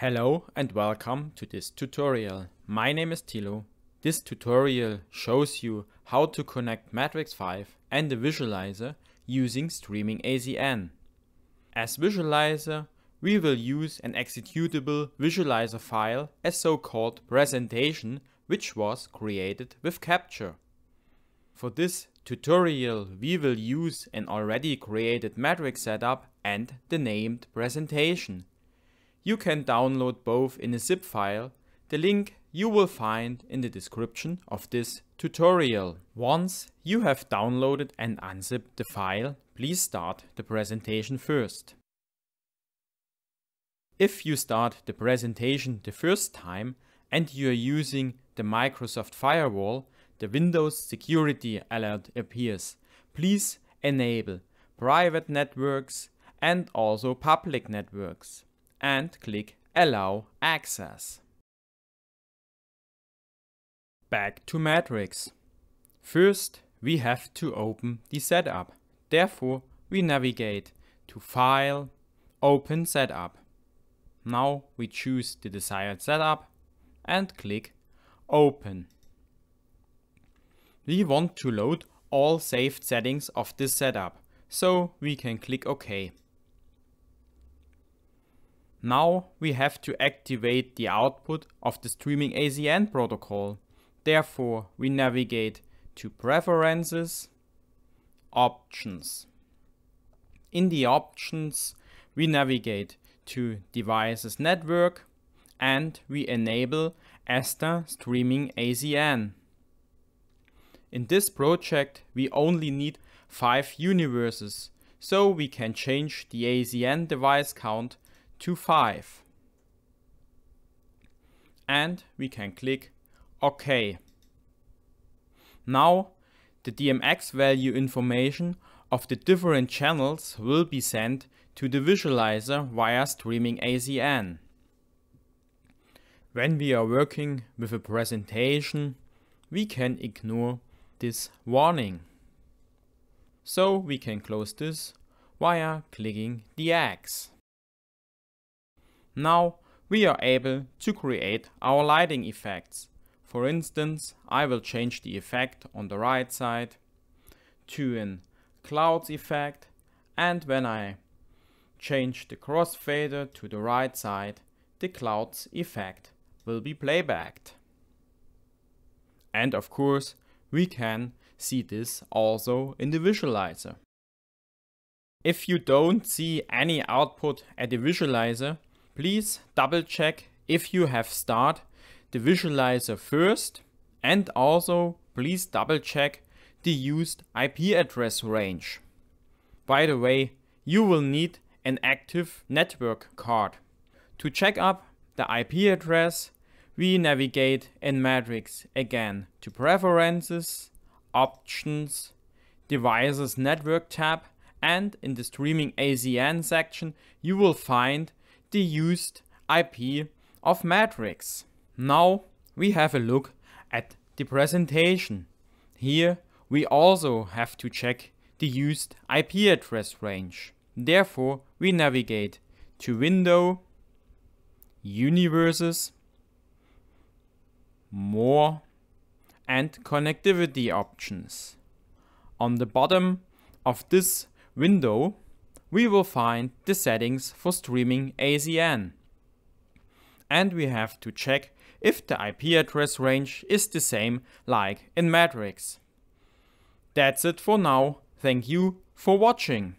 Hello and welcome to this tutorial. My name is Tilo. This tutorial shows you how to connect MADRIX 5 and the visualizer using Streaming ACN. As visualizer, we will use an executable visualizer file, a so-called presentation, which was created with Capture. For this tutorial, we will use an already created MADRIX setup and the named presentation. You can download both in a zip file. The link you will find in the description of this tutorial. Once you have downloaded and unzipped the file, please start the presentation first. If you start the presentation the first time and you are using the Microsoft Firewall, the Windows security alert appears. Please enable private networks and also public networks and click Allow Access. Back to MADRIX. First, we have to open the setup. Therefore, we navigate to File, Open Setup. Now we choose the desired setup and click Open. We want to load all saved settings of this setup, so we can click OK. Now we have to activate the output of the streaming ACN protocol. Therefore, we navigate to Preferences, Options. In the options, we navigate to Devices Network and we enable ASTA Streaming ACN. In this project, we only need 5 universes, so we can change the ACN device count to 5. And we can click OK. Now the DMX value information of the different channels will be sent to the visualizer via streaming ACN. When we are working with a presentation, we can ignore this warning. So we can close this via clicking the X. Now we are able to create our lighting effects. For instance, I will change the effect on the right side to an clouds effect and when I change the crossfader to the right side, the clouds effect will be playbacked. And of course, we can see this also in the visualizer. If you don't see any output at the visualizer, please double check if you have start the visualizer first and also please double check the used IP address range. By the way, you will need an active network card. To check up the IP address, we navigate in MADRIX again to Preferences, Options, Devices Network tab and in the Streaming ACN section you will find the used IP of MADRIX. Now we have a look at the presentation. Here we also have to check the used IP address range. Therefore we navigate to Window, Universes, More and Connectivity options. On the bottom of this window we will find the settings for streaming ACN. And we have to check if the IP address range is the same like in MADRIX. That's it for now. Thank you for watching.